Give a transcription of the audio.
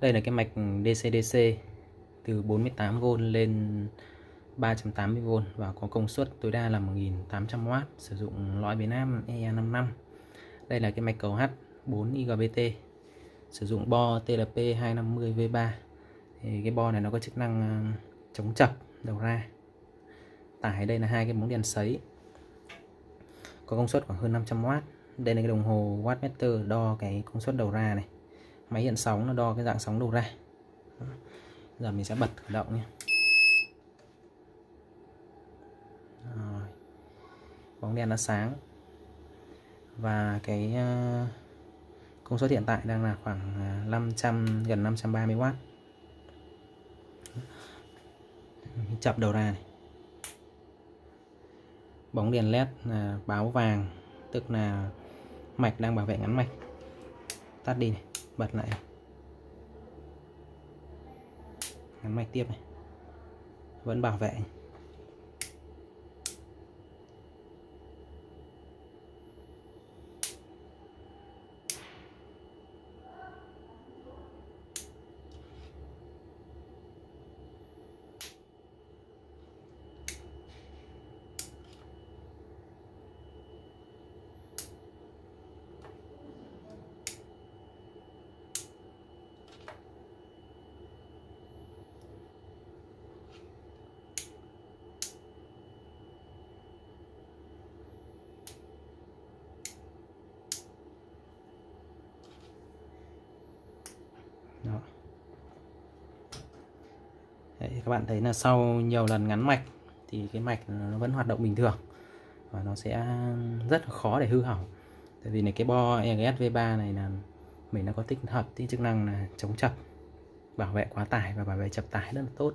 đây là cái mạch DC-DC từ 48V lên 380V và có công suất tối đa là 1800W sử dụng lõi biến áp E55 đây là cái mạch cầu H 4 IGBT sử dụng bo TLP 250V3 thì cái bo này nó có chức năng à, chống chập đầu ra. Tải đây là hai cái bóng đèn sấy, có công suất khoảng hơn 500W đây là cái đồng hồ wattmeter đo cái công suất đầu ra này máy hiện sóng nó đo cái dạng sóng đầu ra. Giờ mình sẽ bật khởi động nhé. Rồi. bóng đèn nó sáng. Và cái ờ, công suất hiện tại đang là khoảng ờ, 500 gần 530W chập đầu ra này. Bóng đèn led là ờ, báo vàng, tức là mạch đang bảo vệ ngắn mạch. Tắt đi này bật lại. Ngắn mạch tiếp này. Vẫn bảo vệ. Thì các bạn thấy là sau nhiều lần ngắn mạch thì cái mạch nó vẫn hoạt động bình thường và nó sẽ rất là khó để hư hỏng. Tại vì này, cái bo EGS V3 này là mình nó có tích hợp cái chức năng là chống chập, bảo vệ quá tải và bảo vệ chập tải rất là tốt.